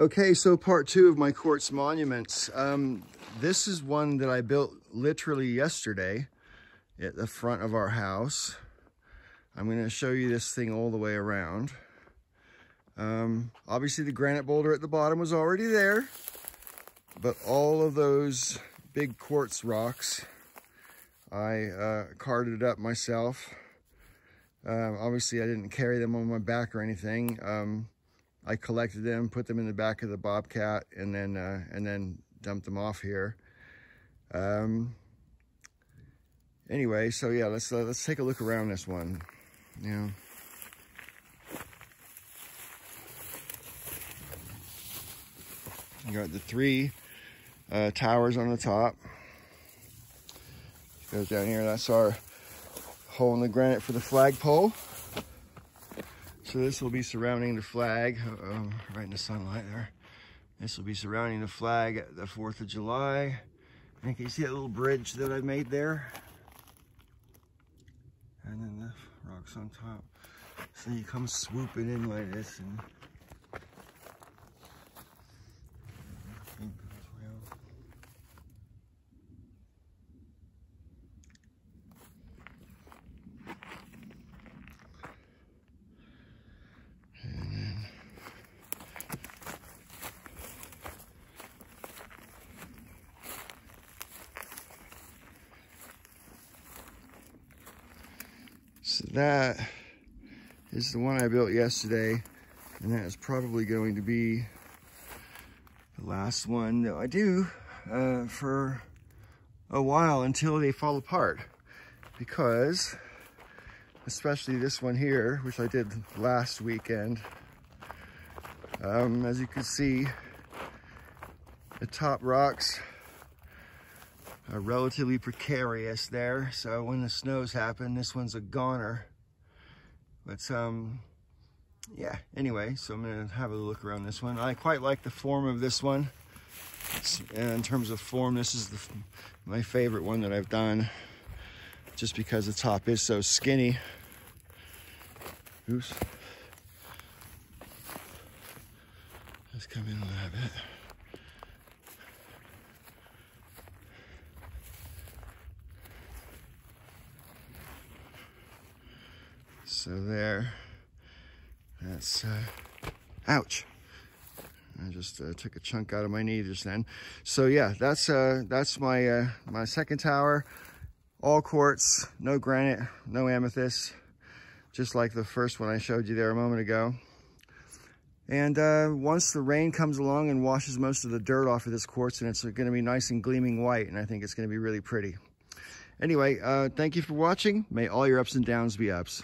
Okay, so part two of my quartz monuments. Um, this is one that I built literally yesterday at the front of our house. I'm going to show you this thing all the way around. Um, obviously the granite boulder at the bottom was already there, but all of those big quartz rocks, I uh, carted up myself. Um, obviously I didn't carry them on my back or anything. I collected them, put them in the back of the Bobcat, and then uh, and then dumped them off here. Um, anyway, so yeah, let's uh, let's take a look around this one. You. You got the three uh, towers on the top. Goes down here. That's our hole in the granite for the flagpole. So this will be surrounding the flag, um, right in the sunlight there. This will be surrounding the flag the 4th of July. And can you see that little bridge that I made there? And then the rocks on top. So you come swooping in like this and That is the one I built yesterday. And that is probably going to be the last one that I do uh, for a while until they fall apart. Because, especially this one here, which I did last weekend, um, as you can see, the top rocks are relatively precarious there. So when the snows happen, this one's a goner. But um, yeah, anyway, so I'm gonna have a look around this one. I quite like the form of this one. It's, in terms of form, this is the, my favorite one that I've done just because the top is so skinny. Oops. Let's come in a little bit. So there, that's, uh, ouch. I just uh, took a chunk out of my knee just then. So yeah, that's uh, that's my uh, my second tower. All quartz, no granite, no amethyst, just like the first one I showed you there a moment ago. And uh, once the rain comes along and washes most of the dirt off of this quartz, and it's going to be nice and gleaming white, and I think it's going to be really pretty. Anyway, uh, thank you for watching. May all your ups and downs be ups.